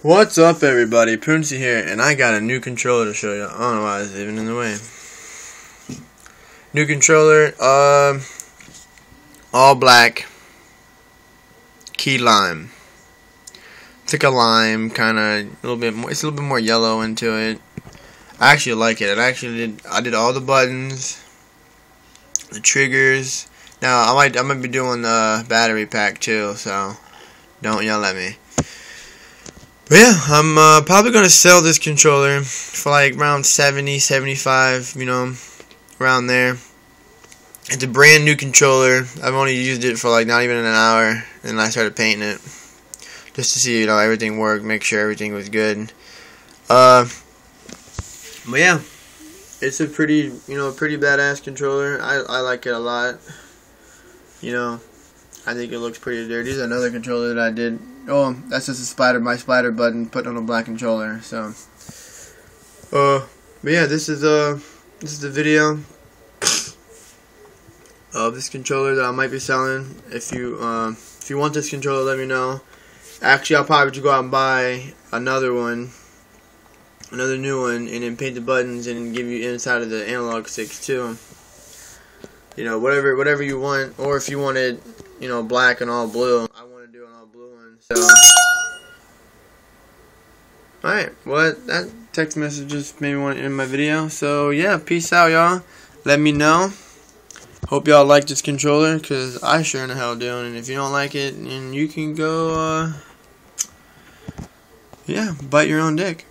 What's up, everybody? Poonsy here, and I got a new controller to show you. I don't know why it's even in the way. New controller, uh, all black, key lime. It's like a lime, kind of a little bit more. It's a little bit more yellow into it. I actually like it. I actually did. I did all the buttons, the triggers. Now I might. I might be doing the battery pack too. So don't yell at me. But yeah, I'm uh, probably going to sell this controller for like around 70, 75, you know, around there. It's a brand new controller. I've only used it for like not even an hour, and I started painting it just to see, you know, everything worked, make sure everything was good. Uh, but yeah, it's a pretty, you know, a pretty badass controller. I I like it a lot. You know, I think it looks pretty dirty. Another controller that I did. Oh, that's just a spider, my spider button put on a black controller. So, uh, but yeah, this is uh, this is the video of this controller that I might be selling. If you uh, if you want this controller, let me know. Actually, I'll probably just go out and buy another one, another new one, and then paint the buttons and give you inside of the analog sticks too you know, whatever whatever you want, or if you wanted, you know, black and all blue, I want to do an all blue one. So, all right, well that text message just made me want to end my video. So yeah, peace out, y'all. Let me know. Hope y'all like this controller, cause I sure in the hell do. And if you don't like it, and you can go, uh, yeah, bite your own dick.